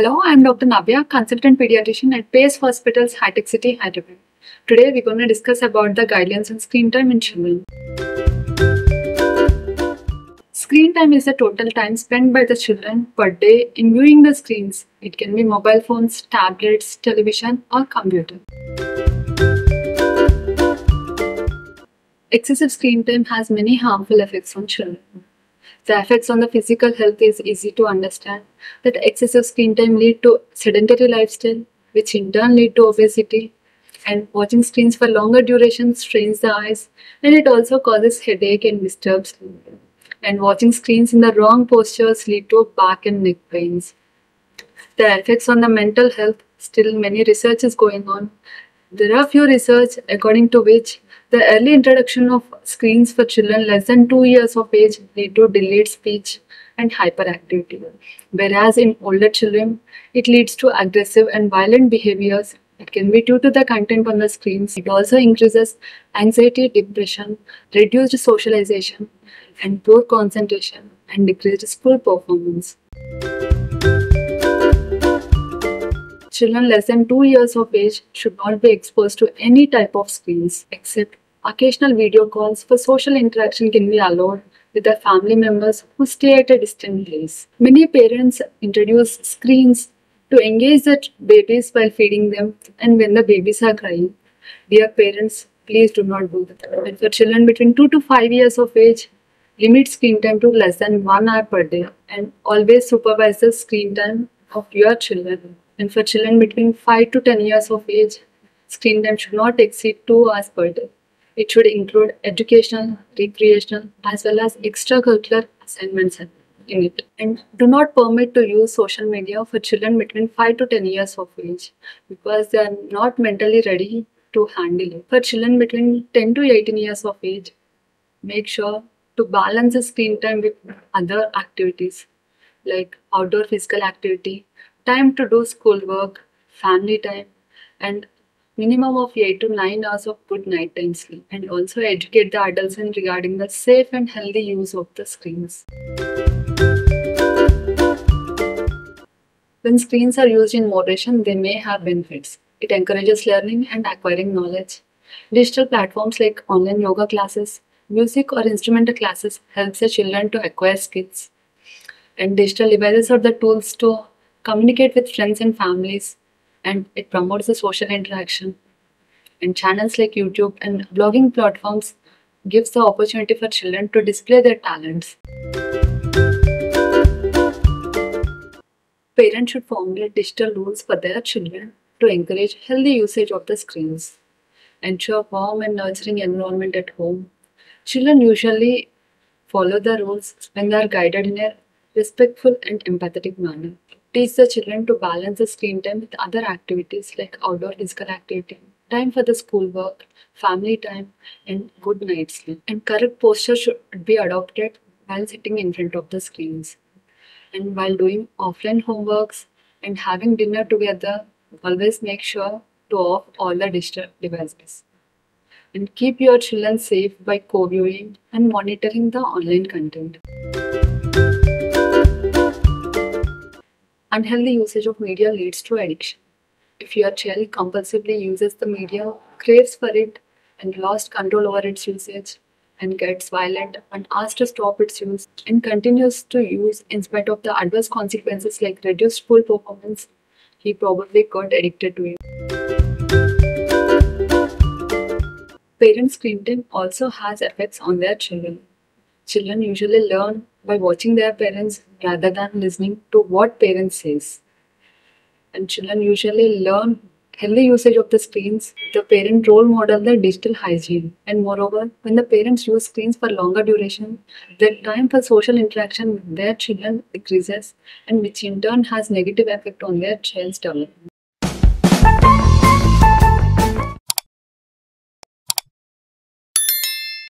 Hello, I'm Dr. Navya, consultant pediatrician at Pace Hospitals, HITEC City, Hyderabad. Today, we're going to discuss about the guidelines on screen time in children. Screen time is the total time spent by the children per day in viewing the screens. It can be mobile phones, tablets, television, or computer. Excessive screen time has many harmful effects on children. The effects on the physical health is easy to understand. That excessive screen time lead to sedentary lifestyle, which in turn lead to obesity. And watching screens for longer duration strains the eyes, and it also causes headache and disturbs sleep. And watching screens in the wrong postures lead to back and neck pains. The effects on the mental health, still many research is going on. There are few research according to which the early introduction of screens for children less than 2 years of age lead to delayed speech and hyperactivity. Whereas in older children, it leads to aggressive and violent behaviors. It can be due to the content on the screens. It also increases anxiety, depression, reduced socialization, and poor concentration and decreased school performance. Children less than 2 years of age should not be exposed to any type of screens except occasional video calls for social interaction can be allowed with their family members who stay at a distant place. Many parents introduce screens to engage their babies while feeding them and when the babies are crying. Dear parents, please do not do that. And for children between 2 to 5 years of age, limit screen time to less than 1 hour per day and always supervise the screen time of your children. And for children between 5 to 10 years of age, screen time should not exceed 2 hours per day. It should include educational, recreational, as well as extracurricular assignments in it. And do not permit to use social media for children between 5 to 10 years of age because they are not mentally ready to handle it. For children between 10 to 18 years of age, make sure to balance the screen time with other activities like outdoor physical activity, time to do schoolwork, family time, and minimum of 8 to 9 hours of good nighttime sleep. And also educate the adults in regarding the safe and healthy use of the screens. When screens are used in moderation, they may have benefits. It encourages learning and acquiring knowledge. Digital platforms like online yoga classes, music or instrumental classes helps the children to acquire skills. And digital devices are the tools to communicate with friends and families and it promotes the social interaction. And channels like YouTube and blogging platforms gives the opportunity for children to display their talents. Parents should formulate digital rules for their children to encourage healthy usage of the screens. Ensure a warm and nurturing environment at home. Children usually follow the rules when they are guided in a respectful and empathetic manner. Teach the children to balance the screen time with other activities like outdoor physical activity, time for the schoolwork, family time, and good night sleep. And correct posture should be adopted while sitting in front of the screens. And while doing offline homeworks and having dinner together, always make sure to off all the digital devices. And keep your children safe by co-viewing and monitoring the online content. Unhealthy usage of media leads to addiction. If your child compulsively uses the media, craves for it, and lost control over its usage, and gets violent and asked to stop its use and continues to use in spite of the adverse consequences like reduced school performance, he probably got addicted to it. Parent screen time also has effects on their children. Children usually learn by watching their parents rather than listening to what parents says. And children usually learn healthy usage of the screens, the parent role model the digital hygiene. And moreover, when the parents use screens for longer duration, the time for social interaction with their children decreases and which in turn has negative effect on their child's development.